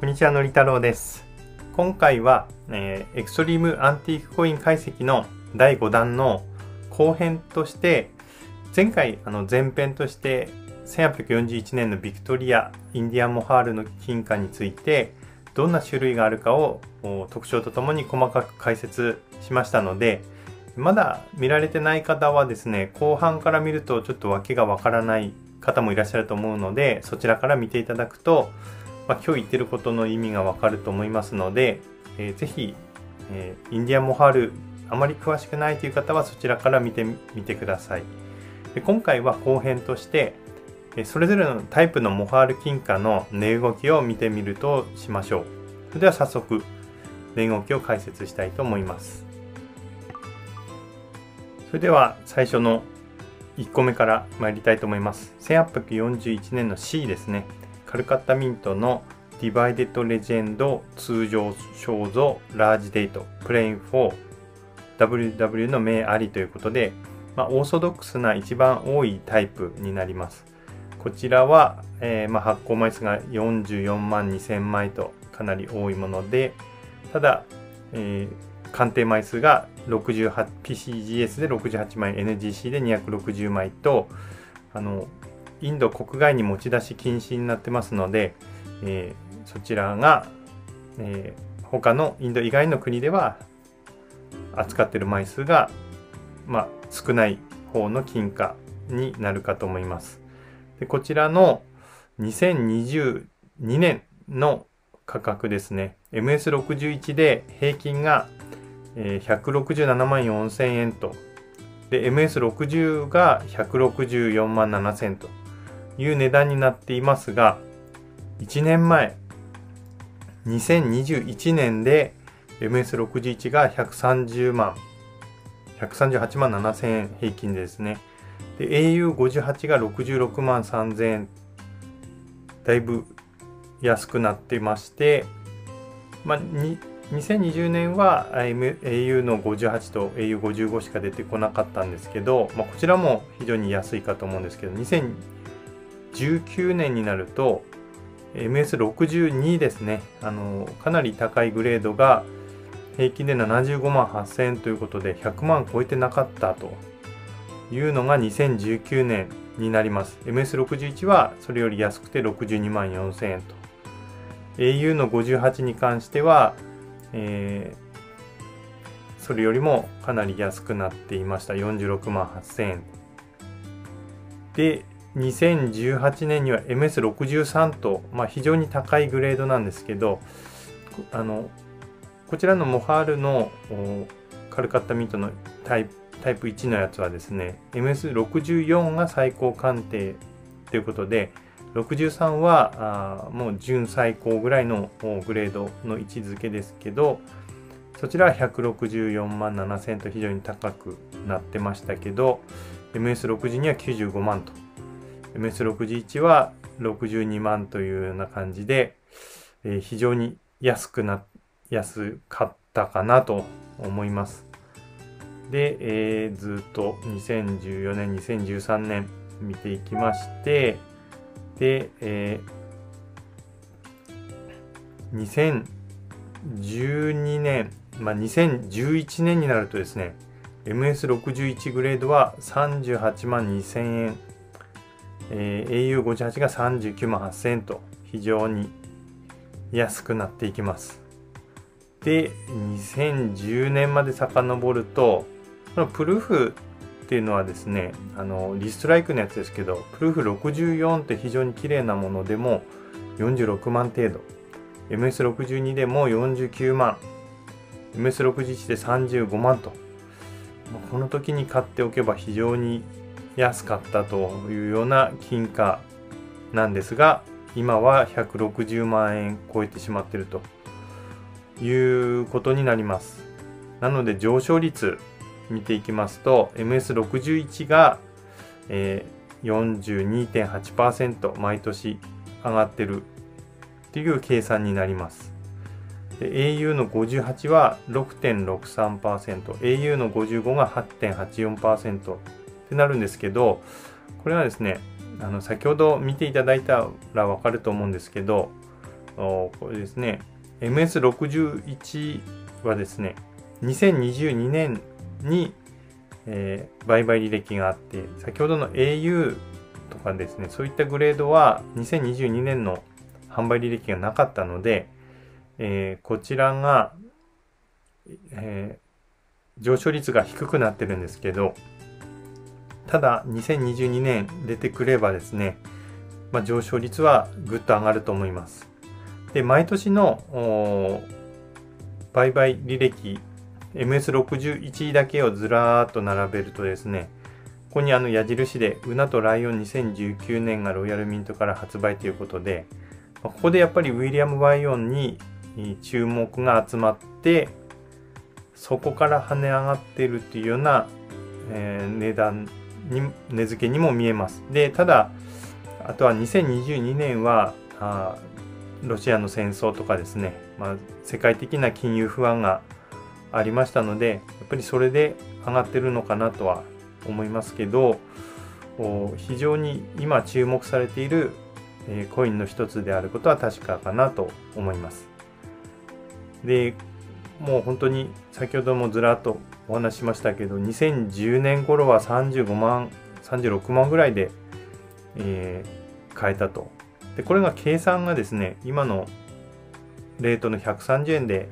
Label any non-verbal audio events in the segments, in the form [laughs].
こんにちはのり太郎です。今回は、えー、エクストリームアンティークコイン解析の第5弾の後編として前回あの前編として1841年のビクトリア・インディアンモハールの金貨についてどんな種類があるかを特徴とともに細かく解説しましたのでまだ見られてない方はですね後半から見るとちょっと訳がわからない方もいらっしゃると思うのでそちらから見ていただくと、まあ、今日言ってることの意味がわかると思いますので、えー、ぜひ、えー、インディアモハールあまり詳しくないという方はそちらから見てみてくださいで今回は後編としてそれぞれのタイプのモハール金貨の値動きを見てみるとしましょう。それでは早速、値動きを解説したいと思います。それでは最初の1個目から参りたいと思います。1841年の C ですね。カルカッタミントのディバイデッドレジェンド通常肖像ラージデートプレイン 4WW の名ありということで、まあ、オーソドックスな一番多いタイプになります。こちらは、えー、まあ、発行枚数が44万2000枚とかなり多いもので、ただ、えー、鑑定枚数が PCGS で68枚、NGC で260枚と、あの、インド国外に持ち出し禁止になってますので、えー、そちらが、えー、他のインド以外の国では扱ってる枚数が、まあ、少ない方の金貨になるかと思います。でこちらの2022年の価格ですね。MS61 で平均が167万4000円と。で、MS60 が164万7000という値段になっていますが、1年前、2021年で MS61 が130万、138万7000円平均ですね。で au58 が66万3000円だいぶ安くなってまして、まあ、2020年は au の58と au55 しか出てこなかったんですけど、まあ、こちらも非常に安いかと思うんですけど2019年になると MS62 ですねあのかなり高いグレードが平均で75万8000円ということで100万超えてなかったというのが2019年になります。MS61 はそれより安くて62万4000円と。au の58に関しては、えー、それよりもかなり安くなっていました。46万8000円。で、2018年には MS63 と、まあ、非常に高いグレードなんですけど、あの、こちらのモハールのカルカッタミントのタイタイプ1のやつはですね MS64 が最高鑑定ということで63はあもう準最高ぐらいのグレードの位置づけですけどそちらは164万7000と非常に高くなってましたけど MS62 は95万と。MS61 は62万というような感じで、えー、非常に安くな安かったかなと思います。で、えー、ずっと2014年、2013年見ていきまして、で、えー、2012年、まあ、2011年になるとですね、MS61 グレードは38万2000円、えー、au58 が39万8000円と非常に安くなっていきます。で、2010年まで遡ると、このプルーフっていうのはですね、あの、リストライクのやつですけど、プルーフ64って非常に綺麗なものでも46万程度。MS62 でも49万。MS61 で35万と。この時に買っておけば非常に安かったというような金貨なんですが、今は160万円超えてしまっているということになります。なので上昇率見ていきますと MS61 が、えー、42.8%毎年上がってるっていう計算になります。au の58は6.63%、au の55が8.84%ってなるんですけどこれはですねあの先ほど見ていただいたらわかると思うんですけどこれですね MS61 はですね2022年に、えー、売買履歴があって先ほどの au とかですねそういったグレードは2022年の販売履歴がなかったので、えー、こちらが、えー、上昇率が低くなってるんですけどただ2022年出てくればですね、まあ、上昇率はぐっと上がると思います。で毎年の売買履歴 MS61 だけをずらーっと並べるとですねここにあの矢印で「うなとライオン2019年がロイヤルミントから発売」ということでここでやっぱりウィリアム・ワイオンに注目が集まってそこから跳ね上がっているっていうような、えー、値段に値付けにも見えます。でただあとは2022年はあロシアの戦争とかですね、まあ、世界的な金融不安がありましたのでやっぱりそれで上がってるのかなとは思いますけど非常に今注目されているコインの一つであることは確かかなと思います。でもう本当に先ほどもずらっとお話しましたけど2010年頃は35万36万ぐらいで、えー、買えたとでこれが計算がですね今のレートの130円で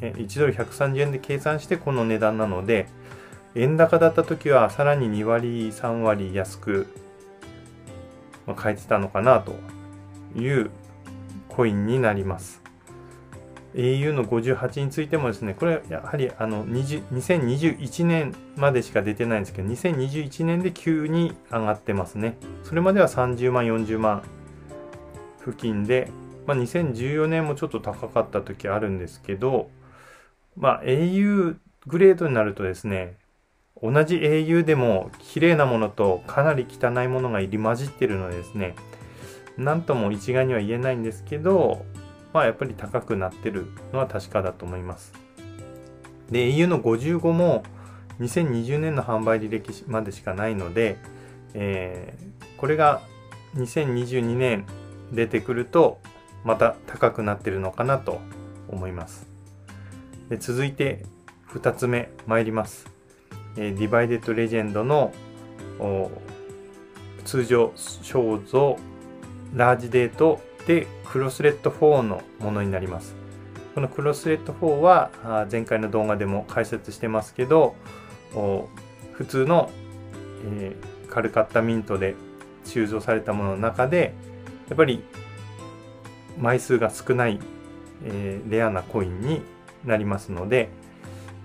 1ドル130円で計算してこの値段なので円高だった時はさらに2割3割安く買えてたのかなというコインになります。au の58についてもですねこれやはりあの2021年までしか出てないんですけど2021年で急に上がってますね。それまでは30万40万付近で、まあ、2014年もちょっと高かった時あるんですけど、まあ、au グレードになるとですね、同じ au でも綺麗なものとかなり汚いものが入り混じってるのでですね、なんとも一概には言えないんですけど、まあやっぱり高くなってるのは確かだと思います。で、au の55も2020年の販売履歴までしかないので、えー、これが2022年出てくるとまた高くなってるのかなと思いますで続いて2つ目参ります、えー、ディバイデッドレジェンドの通常肖像ラージデートでクロスレッド4のものになります。このクロスレッド4は前回の動画でも解説してますけど普通の、えー、カルカッタミントで鋳造されたものの中でやっぱり枚数が少ない、えー、レアなコインになりますので、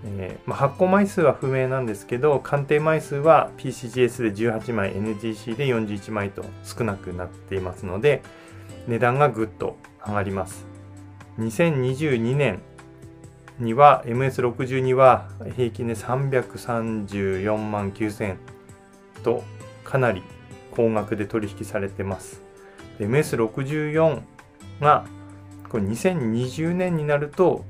えー、まあ、発行枚数は不明なんですけど鑑定枚数は PCGS で18枚 NGC で41枚と少なくなっていますので値段がぐっと上がります。2022年には MS62 は平均で334万9000とかなり高額で取引されてます。MS64 がこれ2020年になると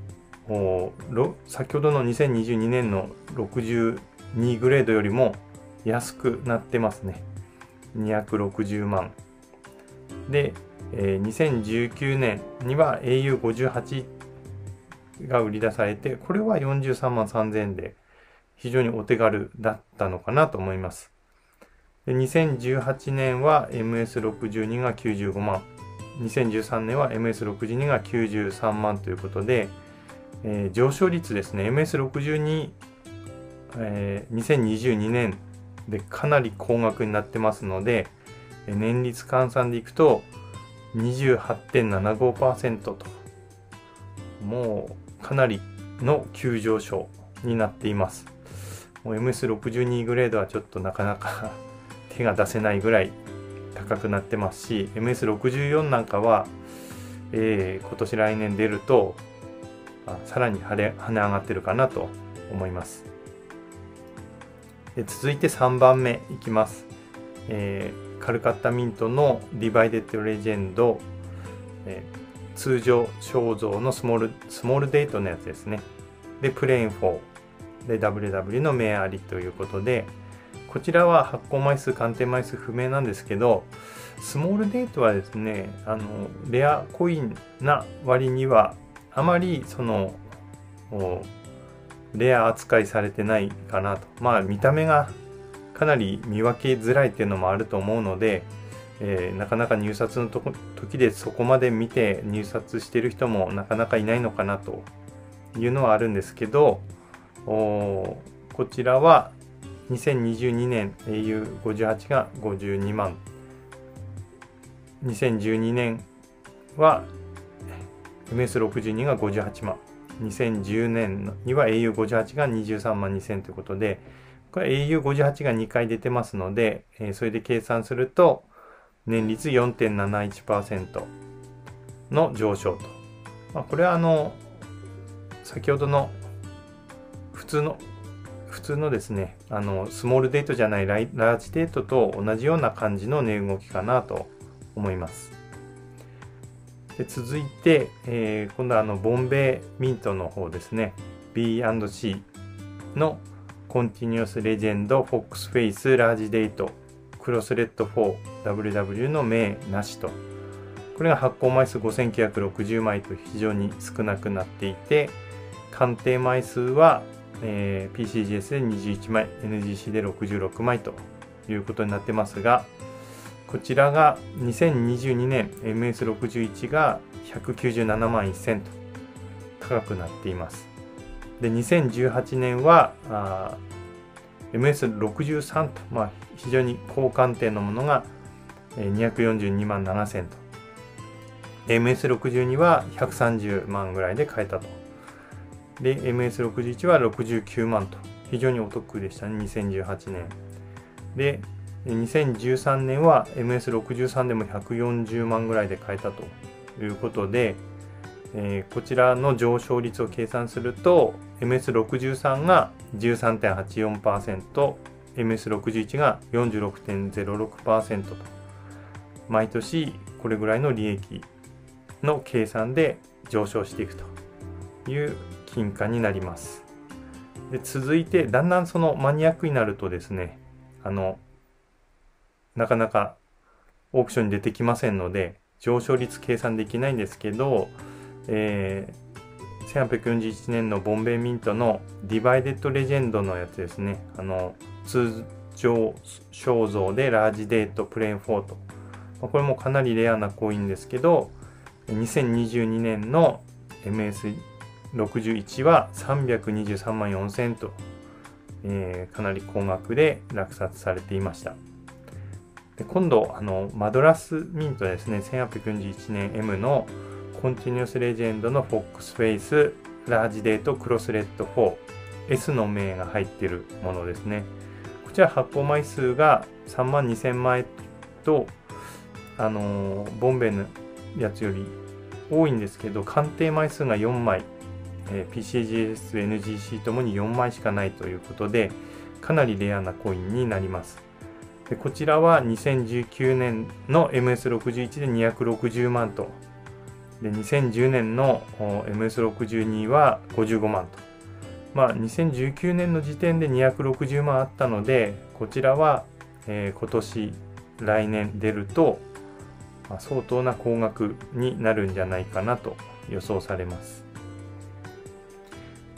先ほどの2022年の62グレードよりも安くなってますね。260万。で、えー、2019年には au58 が売り出されてこれは43万3000円で非常にお手軽だったのかなと思います。で2018年は MS62 が95万。2013年は MS62 が93万ということで、えー、上昇率ですね。MS62、えー、2022年でかなり高額になってますので年率換算でいくと28.75%ともうかなりの急上昇になっています。もう MS62 グレードはちょっとなかなか [laughs] 手が出せないぐらい高くなってますし MS64 なんかは、えー、今年来年出るとさらに跳ね跳ね上がってるかなと思います。で続いて3番目いきます、えー、カルカッタミントのディバイデッドレジェンド、えー、通常肖像のスモールスモールデートのやつですね。でプレーン4で WW のメアリということでこちらは発行枚数、鑑定枚数不明なんですけど、スモールデートはですね、あの、レアコインな割には、あまりその、レア扱いされてないかなと。まあ見た目がかなり見分けづらいっていうのもあると思うので、えー、なかなか入札のと時でそこまで見て入札してる人もなかなかいないのかなというのはあるんですけど、こちらは2022年 au58 が52万2012年は MS62 が58万2010年には au58 が23万2000ということでこれ au58 が2回出てますので、えそれで計算すると年率4.71%の上昇と、まあ、これはあの先ほどの普通の普通のですねあのスモールデートじゃないラージデートと同じような感じの値動きかなと思います。で続いて、えー、今度はあのボンベイミントの方ですね。B&C のコンティニュースレジェンドフォックスフェイスラージデートクロスレッド 4WW の名なしと。これが発行枚数5960枚と非常に少なくなっていて鑑定枚数はえー、PCGS で21枚 NGC で66枚ということになってますがこちらが2022年 MS61 が197万1000と高くなっています。で2018年は MS63 と、まあ、非常に高鑑定のものが242万7000と。MS62 は130万ぐらいで買えたと。で MS61 は69万と。非常にお得でしたね2018年。で2013年は MS63 でも140万ぐらいで買えたということで、えー、こちらの上昇率を計算すると MS63 が13.84% MS61 が46.06%と毎年これぐらいの利益の計算で上昇していくという金貨になります。で続いてだんだんそのマニアックになるとですねあのなかなかオークションに出てきませんので上昇率計算できないんですけど、えー、1841年のボンベイミントのディバイデッドレジェンドのやつですねあの通常肖像でラージデートプレーンフォートこれもかなりレアなコインですけど2022年の MS 61は323万4000と、えー、かなり高額で落札されていました。で今度、あの、マドラスミントですね、1841年 M の Continuous Legend のフォックスフェイスラージデートクロスレッド4 S の名が入っているものですね。こちら発行枚数が3万2000枚と、あの、ボンベイのやつより多いんですけど、鑑定枚数が4枚えー PCGS、NGC ともに4枚しかないということで、かなりレアなコインになります。でこちらは2019年の MS61 で260万と、で2010年の MS62 は55万と。まあ、2019年の時点で260万あったので、こちらは、えー、今年、来年出ると、まあ、相当な高額になるんじゃないかなと予想されます。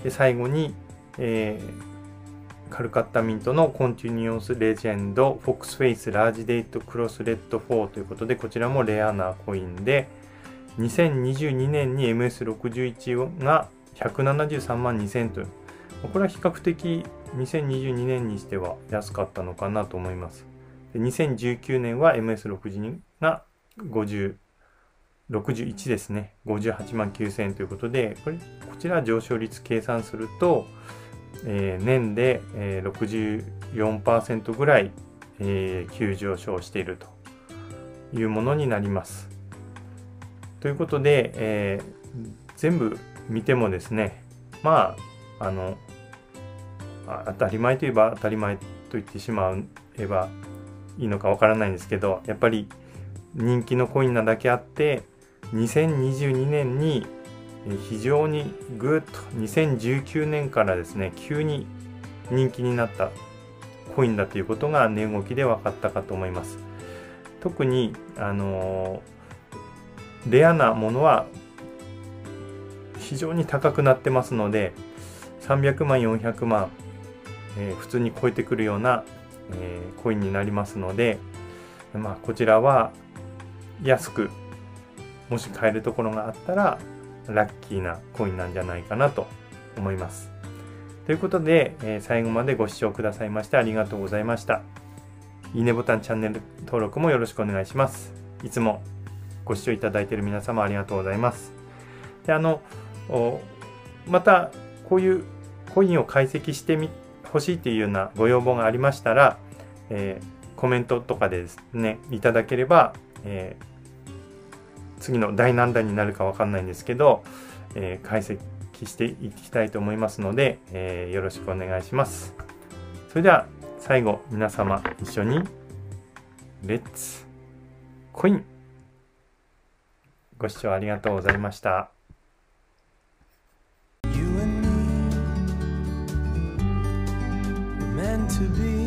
で最後に、えー、カルカッタミントの Continuous Legend Fox Face Large Date Crosslet 4ということでこちらもレアなコインで2022年に MS61 が173万2000というこれは比較的2022年にしては安かったのかなと思います2019年は MS62 が50 61ですね。58万9000ということで、これ、こちら上昇率計算すると、えー、年で、えー、64%ぐらい、えー、急上昇しているというものになります。ということで、えー、全部見てもですね、まあ、あの、当たり前といえば当たり前と言ってしまえばいいのかわからないんですけど、やっぱり人気のコインなだけあって、2022年に非常にぐっと。2019年からですね急に人気になったコインだということが値動きで分かったかと思います。特にあのレアなものは非常に高くなってますので300万400万、えー、普通に超えてくるような、えー、コインになりますので、まあ、こちらは安くもし買えるところがあったらラッキーなコインなんじゃないかなと思います。ということで、えー、最後までご視聴くださいましてありがとうございました。いいねボタン、チャンネル登録もよろしくお願いします。いつもご視聴いただいている皆様ありがとうございます。で、あの、またこういうコインを解析してみ欲しいというようなご要望がありましたら、えー、コメントとかでですね、いただければ、えー、次の第何弾になるかわかんないんですけど、えー、解析していきたいと思いますので、えよろしくお願いします。それでは最後皆様一緒にレッツコインご視聴ありがとうございました。to be